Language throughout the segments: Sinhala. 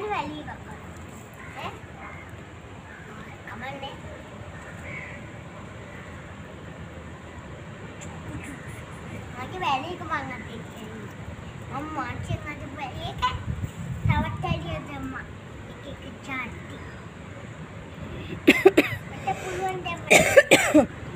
ගන්න වැලි බක්ක. ඈ? කමන්නේ. මගේ වැලි එක මං අතේ තියෙනවා. මම මාර්කේ නැති වැලි එක තවත් ඇලිය දැම්මා. එක එක චාටි. මට පුළුවන් දැම්මා.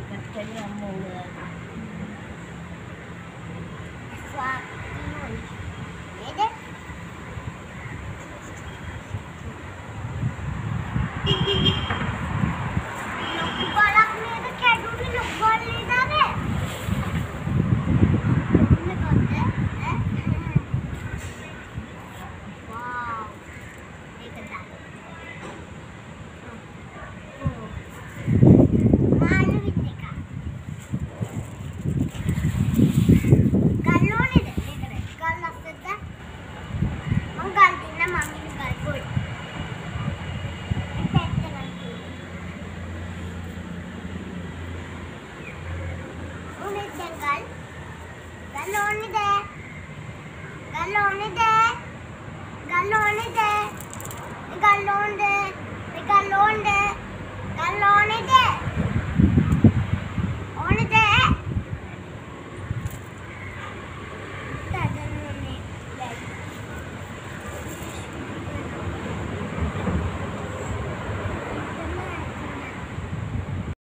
ಗಲ್ ಗಲ್ ಓನಿದೆ ಗಲ್ ಓನಿದೆ ಗಲ್ ಓನಿದೆ ಗಲ್